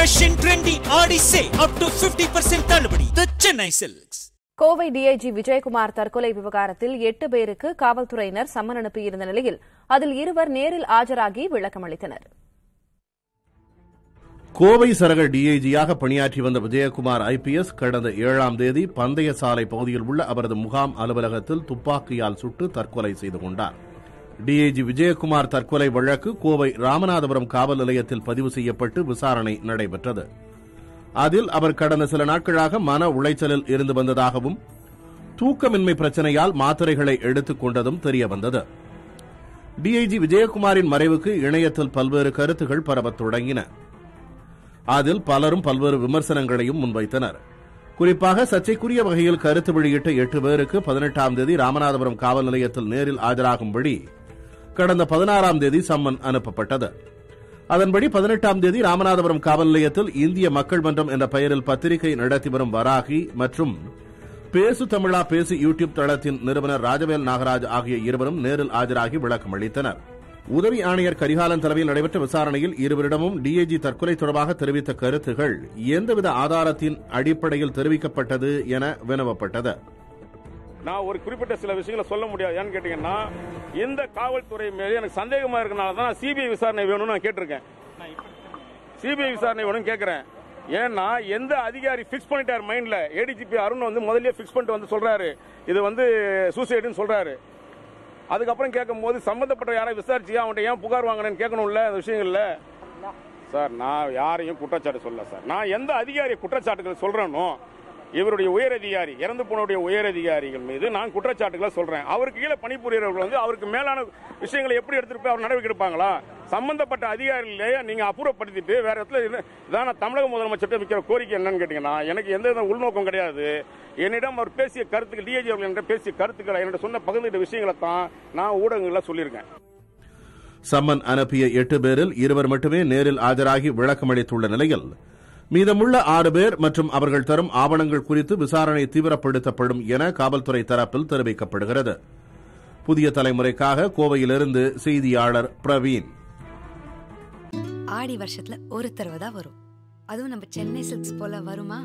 Fresh and trendy Aadi say up to 50% தள்ளுபடி. The Chennai silks Kovai DIG Vijayakumar தற்கொலை விவகாரத்தில் எட்டு பேருக்கு காவல்துறையினர் சம்மன் அனுப்பியிருந்த நிலையில் அதில் இருவர் நேரில் ஆஜராகி விளக்கமளித்தனர் கோவை சரக டிஐஜியாக பணியாற்றி வந்த விஜயகுமார் ஐபிஎஸ் கடந்த ஏழாம் தேதி பந்தய சாலை பகுதியில் உள்ள அவரது முகாம் அலுவலகத்தில் துப்பாக்கியால் சுட்டு தற்கொலை செய்து கொண்டார். டிஐஜி விஜயகுமார் தற்கொலை வழக்கு கோவை ராமநாதபுரம் காவல் நிலையத்தில் பதிவு செய்யப்பட்டு விசாரணை நடைபெற்றது. அதில் அவர் கடந்த சில நாட்களாக மன உளைச்சலில் இருந்து வந்ததாகவும் தூக்கமின்மை பிரச்சனையால் மாத்திரைகளை எடுத்துக் கொண்டதும் தெரியவந்தது. டிஐஜி விஜயகுமாரின் மறைவுக்கு இணையத்தில் பல்வேறு கருத்துகள் பரவத் தொடங்கின. அதில் பலரும் பல்வேறு விமர்சனங்களையும் முன்வைத்தனர். குறிப்பாக சர்ச்சைக்குரிய வகையில் கருத்து வெளியிட்ட எட்டு பேருக்கு பதினெட்டாம் தேதி ராமநாதபுரம் காவல் நிலையத்தில் நேரில் ஆஜராகும்படி கடந்த பதினாறாம் தேதி சம்மன் அனுப்பப்பட்டது. அதன்படி பதினெட்டாம் தேதி ராமநாதபுரம் காவல் நிலையத்தில் இந்திய மக்கள் மன்றம் என்ற பெயரில் பத்திரிகை நடத்தி வரும் வராகி மற்றும் பேசு தமிழா பேசு யூடியூப் தளத்தின் நிறுவனர் ராஜவேல் நாகராஜ் ஆகிய இருவரும் நேரில் ஆஜராகி விளக்கம் அளித்தனர். உதவி ஆணையர் கரிகாலன் தலைமையில் நடைபெற்ற விசாரணையில் இருவரிடமும் டிஐஜி தற்கொலை தொடர்பாக தெரிவித்த கருத்துகள் எந்தவித ஆதாரத்தின் அடிப்படையில் தெரிவிக்கப்பட்டது என வினவப்பட்டது. நான் ஒரு குறிப்பிட்ட சில விஷயங்களை சொல்ல முடியாது. ஏன்னு கேட்டீங்கன்னா இந்த காவல்துறை மேலே எனக்கு சந்தேகமா இருக்கனால தான் சிபிஐ விசாரணை வேணும்னு நான் கேட்டிருக்கேன். சிபிஐ விசாரணை வேணும்னு கேட்கிறேன். ஏன்னா எந்த அதிகாரி ஃபிக்ஸ் பண்ணிட்டார் மைண்ட்ல ஏடிஜிபி அருண் வந்து முதல்ல ஃபிக்ஸ் பண்ணிட்டு வந்து சொல்றாரு. இது வந்து சூசைடுன்னு சொல்றாரு. அதுக்கப்புறம் கேட்கும்போது சம்மந்தப்பட்ட யாரை விசாரிச்சு அவன்கிட்ட ஏன் புகார் வாங்கினேன்னு கேட்கணும்ல அந்த விஷயங்கள்ல? சார் நான் யாரையும் குற்றச்சாட்டு சொல்ல சார். நான் எந்த அதிகாரி குற்றச்சாட்டுகள் சொல்றேனோ இவருடைய உயரதிகாரி இறந்து போனவுடைய உயரதிகாரிகள் மீது நான் குற்றச்சாட்டுகளை சொல்றேன். அவருக்கு கீழே பணிபுரியவர்கள் வந்து அவருக்கு மேலான விஷயங்களை எப்படி எடுத்துட்டு போய் அவர் நடவடிக்கை எடுப்பாங்களா? சம்பந்தப்பட்ட அதிகாரிகளையே நீங்க அப்புறப்படுத்திட்டு வேற இடத்துல இதான தமிழக முதலமைச்சர்கிட்ட வைக்கிற கோரிக்கை என்னன்னு கேட்டீங்கன்னா எனக்கு எந்த வித உள்நோக்கம் கிடையாது. என்னிடம் அவர் பேசிய கருத்துக்கள் டிஏஜி அவர்கள் என்கிட்ட பேசிய கருத்துக்களை என்னோட சொன்ன பகிர்ந்துட்ட விஷயங்களை தான் நான் ஊடகங்களில் சொல்லியிருக்கேன். சம்மன் அனுப்பிய எட்டு பேரில் இருவர் மட்டுமே நேரில் ஆஜராகி விளக்கமளித்துள்ள நிலையில் மீதமுள்ள ஆறு பேர் மற்றும் அவர்கள் தரும் ஆவணங்கள் குறித்து விசாரணை தீவிரப்படுத்தப்படும் என காவல்துறை தரப்பில் தெரிவிக்கப்படுகிறது. புதிய தலைமுறைக்காக கோவையிலிருந்து செய்தியாளர் பிரவீன். ஆடி வருஷத்துல ஒரு தடவை தான் வரும். அதுவும் நம்ம சென்னை சில்க்ஸ் போல வருமா?